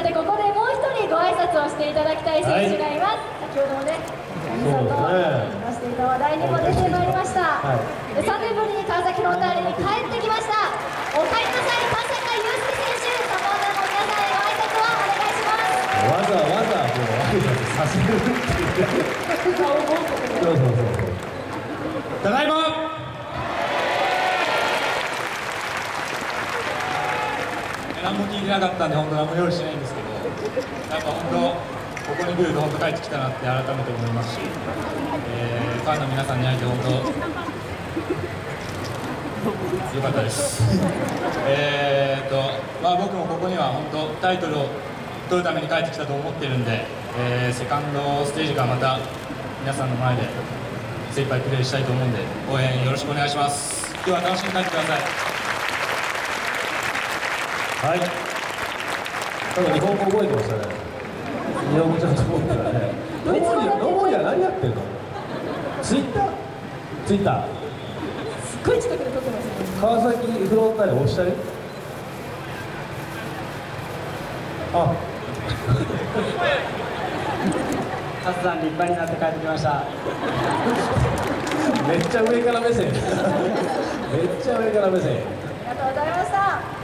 さてここでもう一人ご挨拶をしていただきたい選手がいます、先ほどもね皆さんと話していた話題にも出てまいりました、はい。3年ぶりに川崎フロンターレに帰ってきましたお帰りなさい川坂祐介選手サポーターの皆さんへご挨拶をお願いします。わざわざもう挨拶させるっていう。そうそうそうそう。ただいま何も聞いてなかったんで本当何も用意してないんですけどなんか本当ここに来ると本当帰ってきたなって改めて思いますし、えーファンの皆さんに会えて本当良かったです。えっとまあ僕もここには本当タイトルを取るために帰ってきたと思ってるんで、えーセカンドステージからまた皆さんの前で精一杯プレーしたいと思うんで応援よろしくお願いします。今日は楽しんで帰ってください。はい。ただ日本語覚えてましたね。日本語ちゃんと覚えてたね。ノモリアノモリア何やってんの？ツイッター？ツイッター。すっごい近くで撮ってますね。川崎フロンターレ押したりあ。カズさん立派になって帰ってきました。めっちゃ上から目線。めっちゃ上から目線。ありがとうございました